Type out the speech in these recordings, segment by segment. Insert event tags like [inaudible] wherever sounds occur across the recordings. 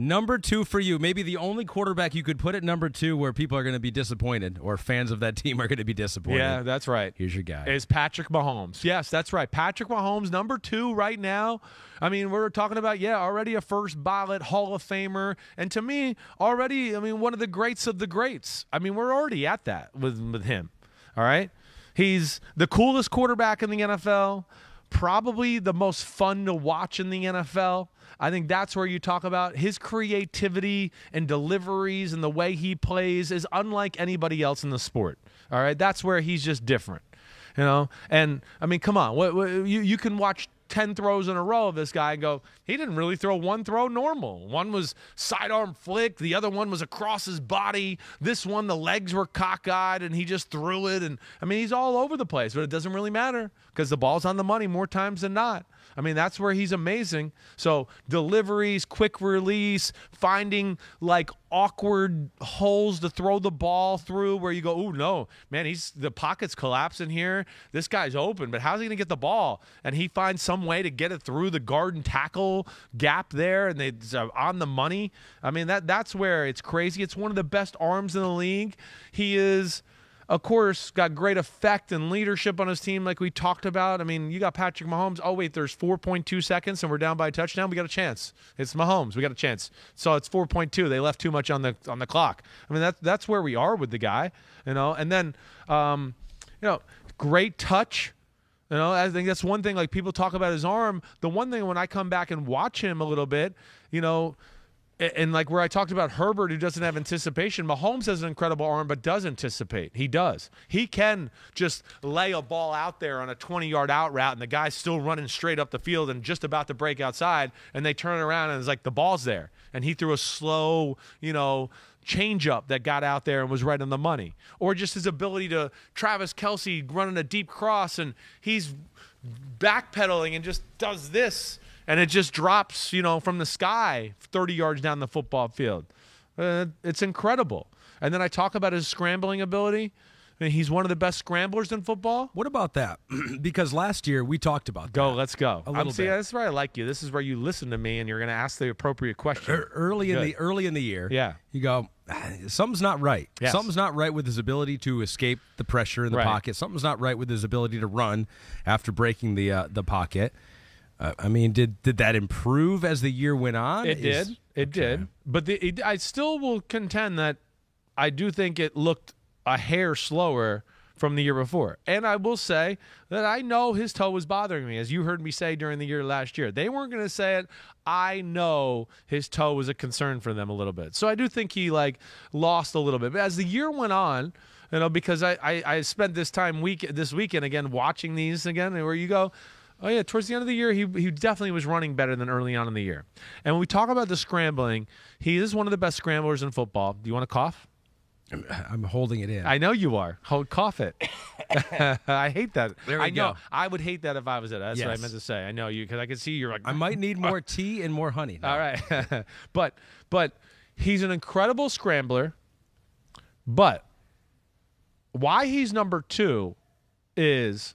Number two for you, maybe the only quarterback you could put at number two where people are going to be disappointed or fans of that team are going to be disappointed. Yeah, that's right. Here's your guy. Is Patrick Mahomes. Yes, that's right. Patrick Mahomes, number two right now. I mean, we're talking about, yeah, already a first ballot Hall of Famer. And to me, already, I mean, one of the greats of the greats. I mean, we're already at that with, with him. All right. He's the coolest quarterback in the NFL, probably the most fun to watch in the NFL. I think that's where you talk about his creativity and deliveries and the way he plays is unlike anybody else in the sport. All right, that's where he's just different, you know. And I mean, come on, what, what, you you can watch 10 throws in a row of this guy and go, he didn't really throw one throw normal. One was sidearm flick, the other one was across his body. This one, the legs were cockeyed and he just threw it. And I mean, he's all over the place, but it doesn't really matter because the ball's on the money more times than not. I mean, that's where he's amazing. So deliveries, quick release, finding like awkward holes to throw the ball through where you go, oh no, man, he's the pocket's collapsing here. This guy's open, but how's he gonna get the ball? And he finds some way to get it through the garden tackle gap there, and they on the money. I mean, that that's where it's crazy. It's one of the best arms in the league. He is of course, got great effect and leadership on his team, like we talked about. I mean, you got Patrick Mahomes. Oh, wait, there's 4.2 seconds and we're down by a touchdown. We got a chance. It's Mahomes. We got a chance. So it's 4.2. They left too much on the on the clock. I mean, that's that's where we are with the guy, you know. And then, um, you know, great touch. You know, I think that's one thing. Like people talk about his arm. The one thing when I come back and watch him a little bit, you know and like where I talked about Herbert, who doesn't have anticipation, Mahomes has an incredible arm, but does anticipate. He does. He can just lay a ball out there on a 20 yard out route, and the guy's still running straight up the field and just about to break outside, and they turn around and it's like the ball's there. And he threw a slow, you know, change up that got out there and was right on the money. Or just his ability to Travis Kelce running a deep cross and he's backpedaling and just does this and it just drops, you know, from the sky 30 yards down the football field. Uh, it's incredible. And then I talk about his scrambling ability. I mean, he's one of the best scramblers in football. What about that? [clears throat] because last year we talked about go. That let's go. A little see, bit. This is where I like you. This is where you listen to me and you're going to ask the appropriate question. Er- early in the early in the year, Yeah. you go. "Ah, Something's not right. Yes. Something's not right with his ability to escape the pressure in the Right. pocket. Something's not right with his ability to run after breaking the uh, the pocket. Uh, I mean, did did that improve as the year went on? It Is- did. It did. But the, it, I still will contend that I do think it looked a hair slower from the year before. And I will say that I know his toe was bothering me, as you heard me say during the year last year. They weren't going to say it. I know his toe was a concern for them a little bit. So I do think he like lost a little bit. But as the year went on, you know, because I, I, I spent this time week this weekend again watching these again, and where you go, Oh yeah, towards the end of the year, he he definitely was running better than early on in the year. And when we talk about the scrambling, he is one of the best scramblers in football. Do you want to cough? I'm holding it in. I know you are. Hold cough it. [laughs] [laughs] I hate that. There we I know. go. I would hate that if I was it. That's what I meant to say. I know you because I can see you're like. I might need more tea and more honey. All right, [laughs] but but he's an incredible scrambler. But why he's number two is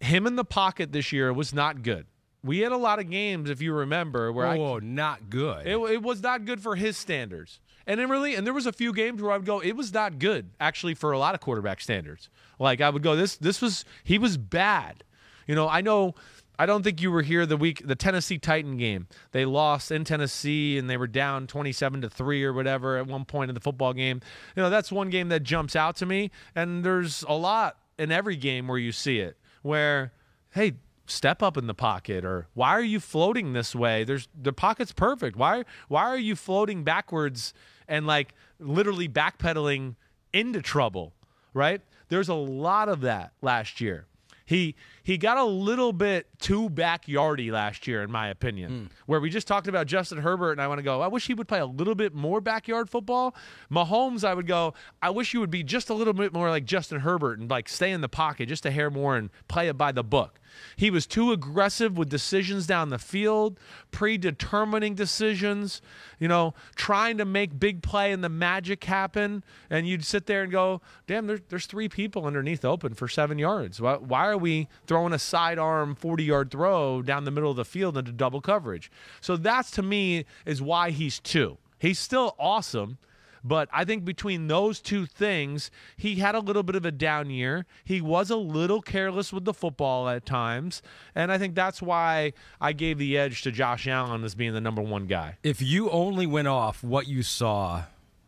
him in the pocket this year was not good. We had a lot of games, if you remember, where I Oh, not good. it, it was not good for his standards. And it really, and there was a few games where I would go, it was not good actually for a lot of quarterback standards. Like I would go, this this was he was bad. You know, I know. I don't think you were here the week the Tennessee Titan game. They lost in Tennessee and they were down 27 to 3 or whatever at one point in the football game. You know, that's one game that jumps out to me and there's a lot in every game where you see it where hey, step up in the pocket or why are you floating this way? There's the pocket's perfect. Why why are you floating backwards and like literally backpedaling into trouble right? There's a lot of that last year. He he got a little bit too backyardy last year in my opinion hmm. where we just talked about Justin Herbert and I want to go I wish he would play a little bit more backyard football Mahomes I would go I wish you would be just a little bit more like Justin Herbert and like stay in the pocket just a hair more and play it by the book he was too aggressive with decisions down the field, predetermining decisions, you know, trying to make big play and the magic happen. And you'd sit there and go, damn, there, there's three people underneath open for seven yards. Why, why are we throwing throwing a sidearm 40 yard throw down the middle of the field into double coverage. So that's to me is why he's two. He's still awesome. But I think between those two things, he had a little bit of a down year. He was a little careless with the football at times. And I think that's why I gave the edge to Josh Allen as being the number one guy. If you only went off what you saw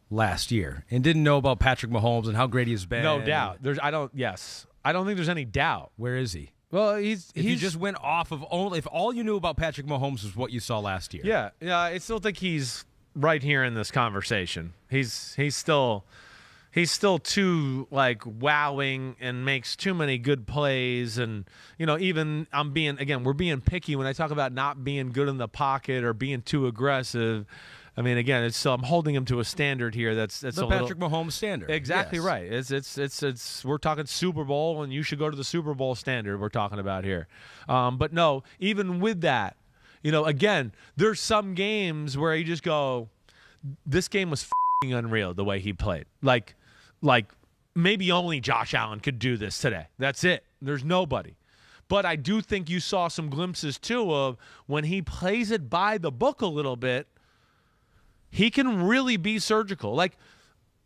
last year and didn't know about Patrick Mahomes and how great he's been, No doubt. There's I don't yes. I don't think there's any doubt. Where is he? Well, he's If he's you just went off of only if all you knew about Patrick Mahomes was what you saw last year. Yeah, yeah. I still think he's right here in this conversation. He's he's still he's still too like wowing and makes too many good plays and you know even I'm being again we're being picky when I talk about not being good in the pocket or being too aggressive. I mean again it's still I'm holding him to a standard here that's that's The a little- Patrick Mahomes standard. Exactly Yes. right. It's it's it's it's we're talking Super Bowl, and you should go to the Super Bowl standard. We're talking about here, um, but no, even with that, you know, again, there's some games where you just go, this game was fing unreal the way he played. Like, like maybe only Josh Allen could do this today. That's it. There's nobody. But I do think you saw some glimpses too of when he plays it by the book a little bit. He can really be surgical. Like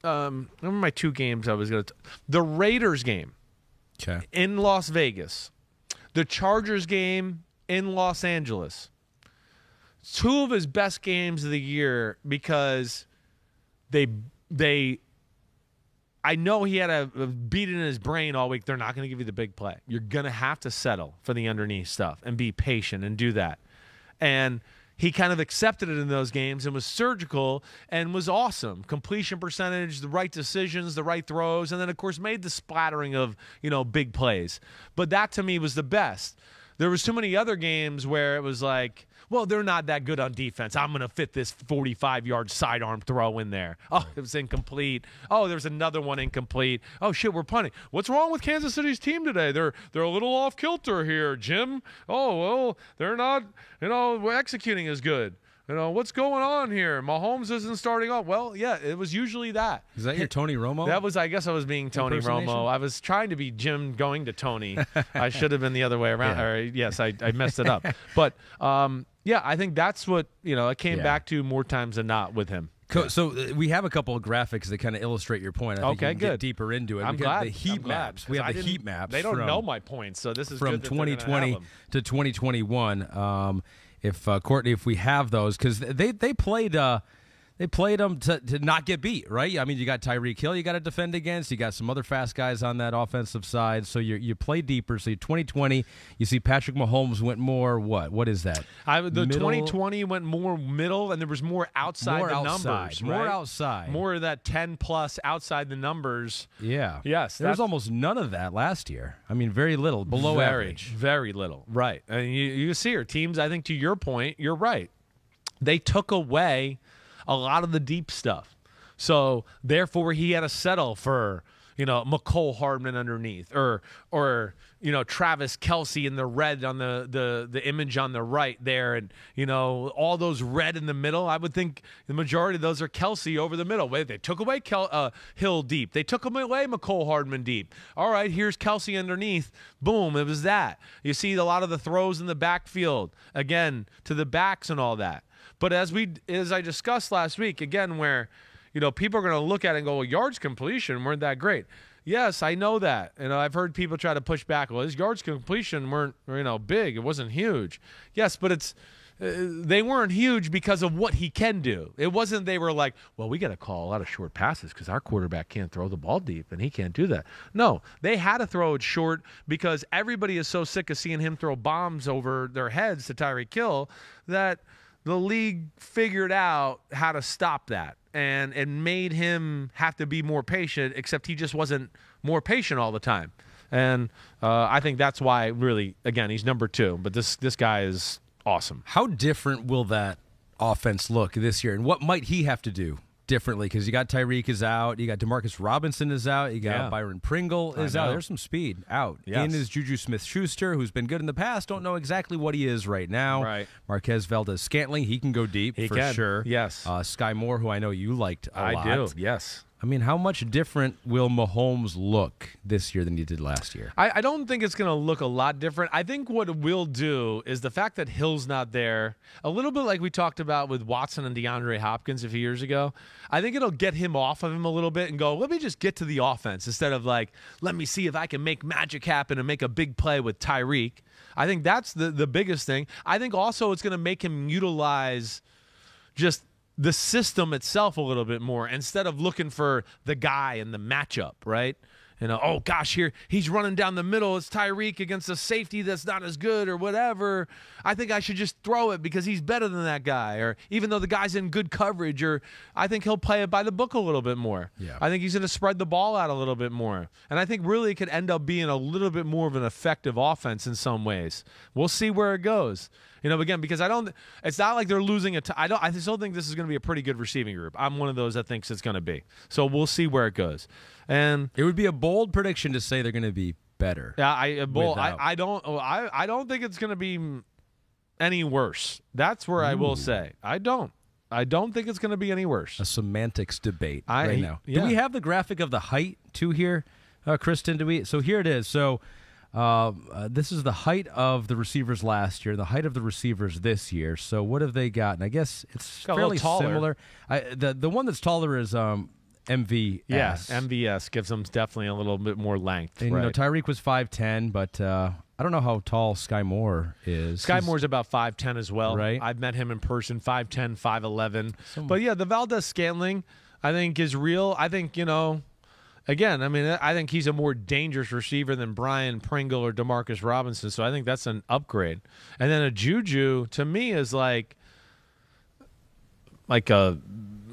um, remember my two games I was going to the Raiders game Okay. in Las Vegas, the Chargers game in Los Angeles. Two of his best games of the year because they they I know he had a, a beat in his brain all week. They're not going to give you the big play. You're going to have to settle for the underneath stuff and be patient and do that. And he kind of accepted it in those games and was surgical and was awesome. Completion percentage, the right decisions, the right throws, and then of course made the splattering of, you know, big plays. But that to me was the best. There was too many other games where it was like, well, they're not that good on defense. I'm going to fit this 45 yard sidearm throw in there. [laughs] Oh, it was incomplete. Oh, there's another one incomplete. Oh shit, we're punting. What's wrong with Kansas City's team today? They're they're a little off kilter here, Jim. Oh well, they're not you know executing as good. You know what's going on here? Mahomes isn't starting off. Well, yeah, it was usually that. Is that your [laughs] Tony Romo? That was, I guess, I was being Tony Romo. I was trying to be Jim going to Tony. [laughs] I should have been the other way around. Yeah. Or yes, I, I messed it up. [laughs] But um, yeah, I think that's what you know. It came Yeah. back to more times than not with him. Co- So uh, we have a couple of graphics that kind of illustrate your point. I think Okay, you can get good. deeper into it. I'm glad. the heat glad, maps. We have I the heat maps. They don't from, know my points, so this is from good that they're gonna have 2020 to 2021. Um, if uh, Courtney, if we have those, because they they played. Uh, they played them to, to not get beat, right? I mean, you got Tyreek Hill you got to defend against. You got some other fast guys on that offensive side. So you you play deeper. So 2020, you see Patrick Mahomes went more what? What is that? I, the Middle- 2020 went more middle, and there was more outside More the outside, numbers. more right? outside. More of that 10 plus outside the numbers. Yeah. Yes, There was almost none of that last year. I mean, very little, below very, average. Very little. Right. And you, you see her teams, I think to your point, you're right. They took away a lot of the deep stuff. So therefore he had to settle for, you know, Mecole Hardman underneath or or you know, Travis Kelce in the red on the, the the image on the right there and you know, all those red in the middle. I would think the majority of those are Kelce over the middle. Wait, they took away Kel, uh, Hill deep. They took away Mecole Hardman deep. All right, here's Kelce underneath. Boom, it was that. You see a lot of the throws in the backfield again to the backs and all that. But as we as I discussed last week, again, where you know people are going to look at it and go, well, yards completion weren't that great. Yes, I know that, and I've heard people try to push back. Well, his yards completion weren't you know big. It wasn't huge. Yes, but it's uh, they weren't huge because of what he can do. It wasn't they were like, well, we got to call a lot of short passes because our quarterback can't throw the ball deep and he can't do that. No, they had to throw it short because everybody is so sick of seeing him throw bombs over their heads to Tyreek Hill that the league figured out how to stop that and it made him have to be more patient except he just wasn't more patient all the time. And uh, i think that's why really again he's number two but this this guy is awesome. How different will that offense look this year, and what might he have to do differently? Because you got Tyreek is out, you got Demarcus Robinson is out, you got Yeah. Byron Pringle is out. There's some speed out. Yes. In is Juju Smith-Schuster, who's been good in the past. Don't know exactly what he is right now. Right. Marquez Valdes-Scantling, he can go deep He for can. sure. Yes. Uh, Sky Moore, who I know you liked a i lot. do yes I mean, how much different will Mahomes look this year than he did last year? I, I don't think it's going to look a lot different. I think what it will do is the fact that Hill's not there, a little bit like we talked about with Watson and DeAndre Hopkins a few years ago. I think it'll get him off of him a little bit and go, let me just get to the offense instead of like, let me see if I can make magic happen and make a big play with Tyreek. I think that's the, the biggest thing. I think also it's going to make him utilize just the system itself a little bit more instead of looking for the guy and the matchup, right? You uh, know, oh gosh, here he's running down the middle. It's Tyreek against a safety that's not as good or whatever. I think I should just throw it because he's better than that guy. Or even though the guy's in good coverage, or I think he'll play it by the book a little bit more. Yeah. I think he's going to spread the ball out a little bit more. And I think really it could end up being a little bit more of an effective offense in some ways. We'll see where it goes. You know, again, because I don't, it's not like they're losing a. T- I don't. I still think this is going to be a pretty good receiving group. I'm one of those that thinks it's going to be. So we'll see where it goes. And It would be a bold prediction to say they're going to be better. yeah, I, well, I, I don't, oh, I, I don't think it's going to be any worse. That's where I will say I don't. I don't think it's going to be any worse. A semantics debate I- right now. yeah. Do we have the graphic of the height too here, uh, Kristen? Do we? So here it is. So. Uh, uh, this is the height of the receivers last year, the height of the receivers this year. So what have they gotten? I guess it's Got fairly similar. I, the the one that's taller is um, MVS. Yeah, MVS gives them definitely a little bit more length. And you know. Tyreek was five ten, but uh, I don't know how tall Sky Moore is. Sky He's- Moore's about 5'10 as well. Right. I've met him in person, 5'10, 5'11. But yeah, the Valdes Scantling, I think, is real. I think, you know, again, I mean, I think he's a more dangerous receiver than Byron Pringle or Demarcus Robinson. So I think that's an upgrade. And then a Juju, to me, is like, like a,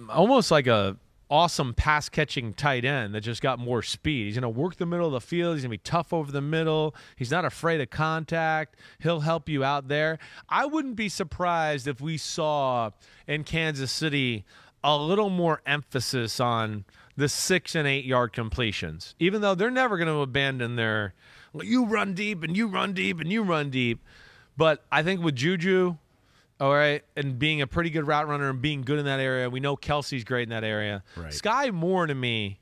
almost like a, awesome pass catching tight end that just got more speed. He's going to work the middle of the field. He's going to be tough over the middle. He's not afraid of contact. He'll help you out there. I wouldn't be surprised if we saw in Kansas City a little more emphasis on the six and eight yard completions, even though they're never going to abandon their "Well, you run deep and you run deep and you run deep. But I think with Juju, all right, and being a pretty good route runner and being good in that area, we know Kelce's great in that area. Right. Sky Moore to me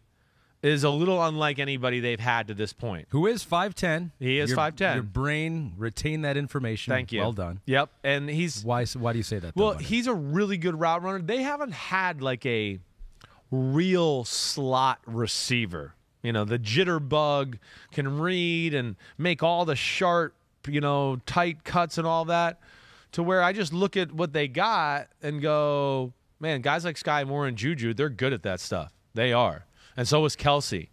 is a little unlike anybody they've had to this point. who is five ten. He is 5'10". Your brain retain that information. Thank you. Well done. Yep, and he's Why? Why do you say that? though, well, he's a really good route runner. They haven't had like a real slot receiver. You know, the jitterbug can read and make all the sharp, you know, tight cuts and all that. To where I just look at what they got and go, man, guys like Sky Moore and Juju, they're good at that stuff. They are. And so is Kelce.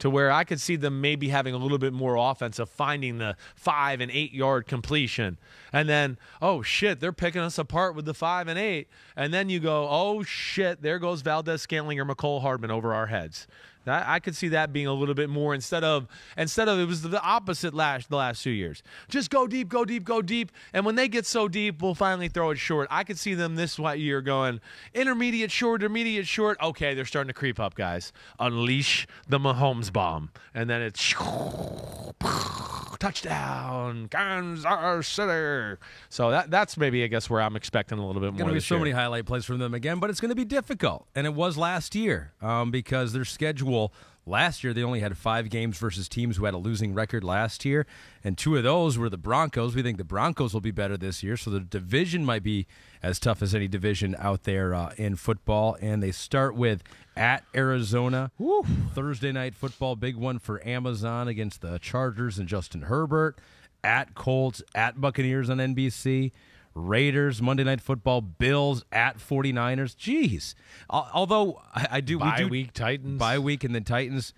To where I could see them maybe having a little bit more offense of finding the five and eight yard completion. And then, oh shit, they're picking us apart with the five and eight. And then you go, oh shit, there goes Valdes Scantling or Mecole Hardman over our heads. That, I could see that being a little bit more instead of instead of it was the opposite last the last two years. Just go deep, go deep, go deep, and when they get so deep, we'll finally throw it short. I could see them this year going intermediate short, intermediate short. Okay, they're starting to creep up, guys. Unleash the Mahomes bomb, and then it's touchdown, Kansas City. So that that's maybe I guess where I'm expecting a little bit more. going to be so year. many highlight plays from them again, but it's going to be difficult, and it was last year um, because their schedule. Last year, they only had five games versus teams who had a losing record last year, and two of those were the Broncos. We think the Broncos will be better this year, so the division might be as tough as any division out there uh, in football. And they start with at Arizona Thursday night football, big one for Amazon against the Chargers and Justin Herbert. At Colts, at Buccaneers on NBC. Raiders, Monday Night Football, Bills at 49ers. Jeez. Although I, I do, Bye we do week Titans. bye week and then Titans.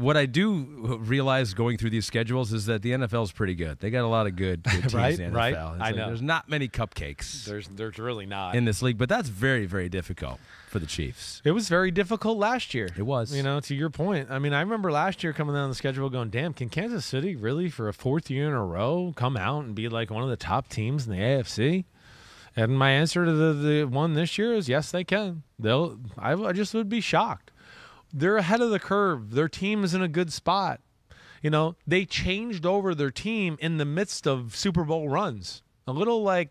What I do realize going through these schedules is that the NFL is pretty good. They got a lot of good, good [laughs] teams Right, in the NFL. right. It's I like know. There's not many cupcakes There's there's really not. in this league, but that's very, very difficult for the Chiefs. It was very difficult last year. It was. You know, to your point. I mean, I remember last year coming down the schedule going, damn, can Kansas City really, for a fourth year in a row, come out and be like one of the top teams in the AFC? And my answer to the, the one this year is yes, they can. They'll. I, I just would be shocked. They're ahead of the curve. Their team is in a good spot. You know, they changed over their team in the midst of Super Bowl runs. A little like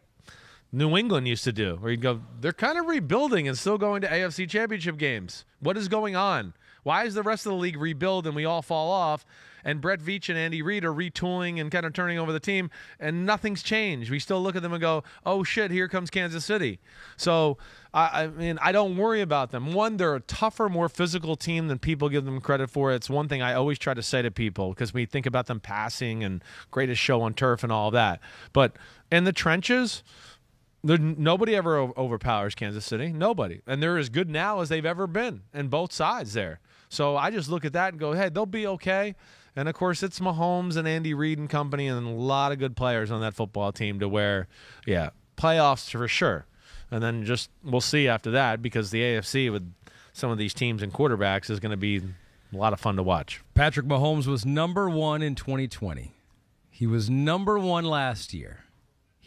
New England used to do, where you'd go, they're kind of rebuilding and still going to AFC championship games. What is going on? Why is the rest of the league rebuild and we all fall off? And Brett Veach and Andy Reid are retooling and kind of turning over the team, and nothing's changed. We still look at them and go, oh shit, here comes Kansas City. So, I, I mean, I don't worry about them. One, they're a tougher, more physical team than people give them credit for. It's one thing I always try to say to people because we think about them passing and greatest show on turf and all that. But in the trenches, nobody ever overpowers Kansas City. Nobody. And they're as good now as they've ever been in both sides there. So I just look at that and go, hey, they'll be okay. And of course, it's Mahomes and Andy Reid and company, and a lot of good players on that football team to where, yeah, playoffs for sure. And then just we'll see after that because the AFC with some of these teams and quarterbacks is going to be a lot of fun to watch. Patrick Mahomes was number one in 2020. He was number one last year.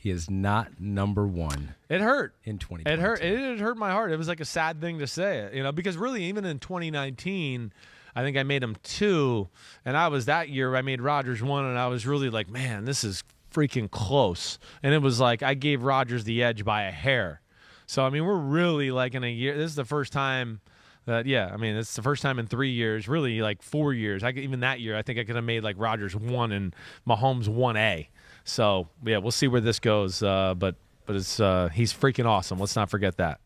He is not number one. It hurt in 2020. It hurt. It, hurt my heart. It was like a sad thing to say, it, you know, because really, even in 2019, I think I made him two, and I was that year I made Rodgers one, and I was really like, man, this is freaking close. And it was like I gave Rodgers the edge by a hair. So I mean, we're really like in a year. This is the first time that yeah. I mean, it's the first time in three years, really like four years. I could, even that year, I think I could have made like Rodgers one and Mahomes one A. So yeah, we'll see where this goes. Uh, but but it's uh, he's freaking awesome. Let's not forget that.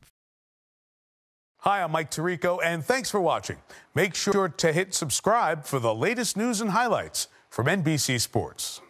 Hi, I'm Mike Tirico, and thanks for watching. Make sure to hit subscribe for the latest news and highlights from NBC Sports.